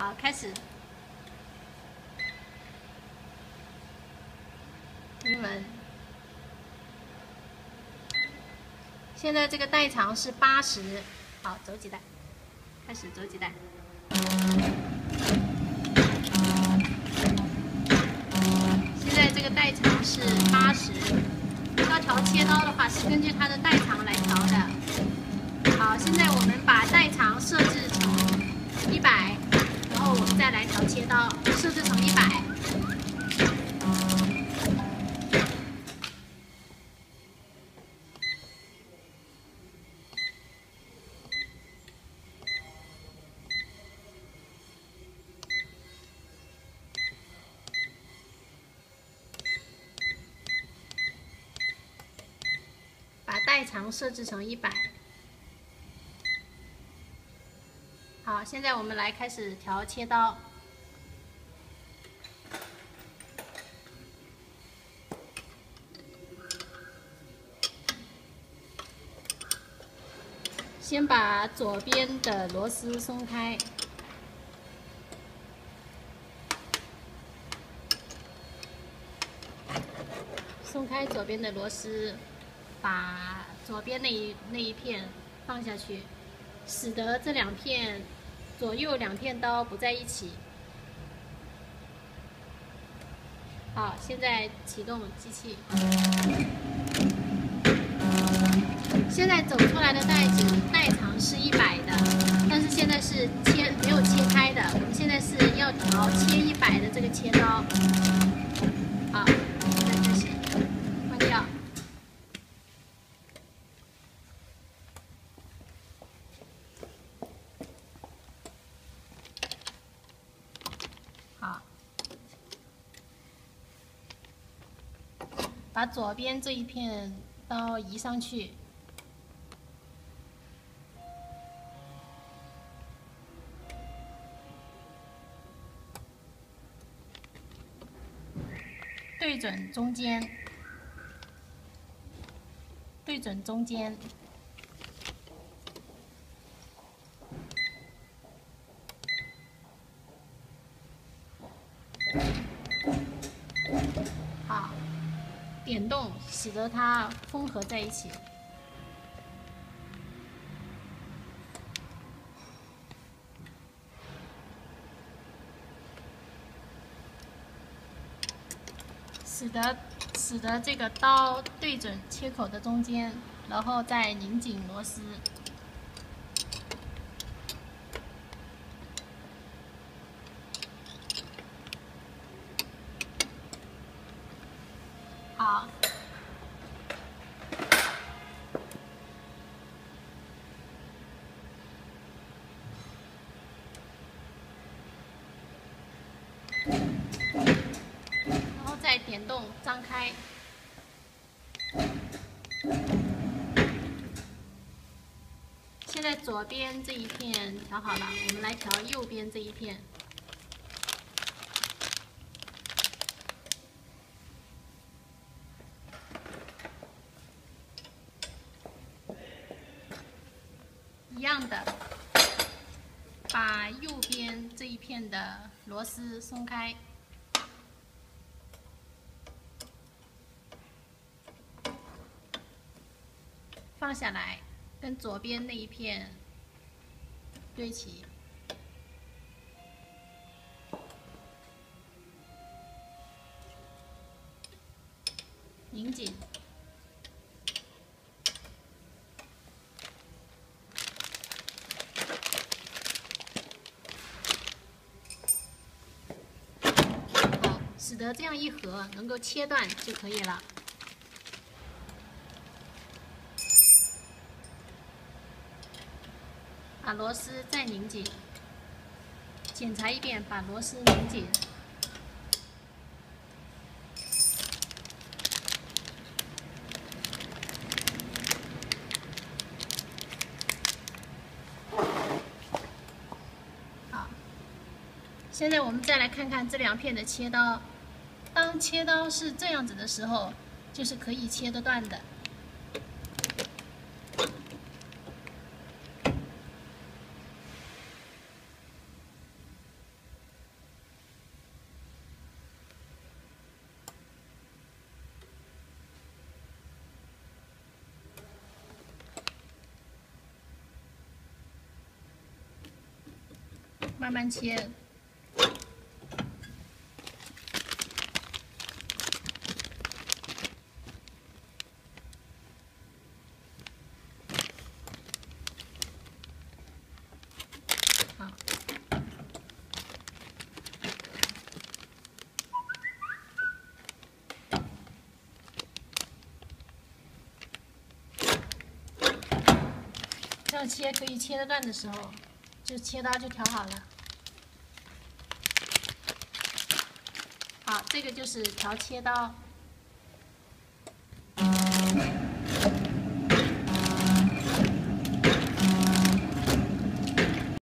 好，开始。英文。现在这个带长是八十，好，走几代，开始走几代。现在这个带长是八十，要调切刀的话是根据它的带长来调的。好，现在我们把带长设置成一百。然后我们再来调切刀，设置成一百。把代长设置成一百。好，现在我们来开始调切刀。先把左边的螺丝松开，松开左边的螺丝，把左边那一那一片放下去，使得这两片。左右两片刀不在一起。好，现在启动机器。现在走出来的袋子袋长是一百的，但是现在是切没有切开的。我们现在是要调切一百的这个切刀。好。把左边这一片刀移上去，对准中间，对准中间。联动，使得它缝合在一起，使得使得这个刀对准切口的中间，然后再拧紧螺丝。好，然后再点动张开。现在左边这一片调好了，我们来调右边这一片。样的，把右边这一片的螺丝松开，放下来，跟左边那一片对齐，拧紧。使得这样一合能够切断就可以了。把螺丝再拧紧，检查一遍，把螺丝拧紧。现在我们再来看看这两片的切刀。当切刀是这样子的时候就是可以切的断的。慢慢切。要切可以切的断的时候，就切刀就调好了。好，这个就是调切刀。嗯。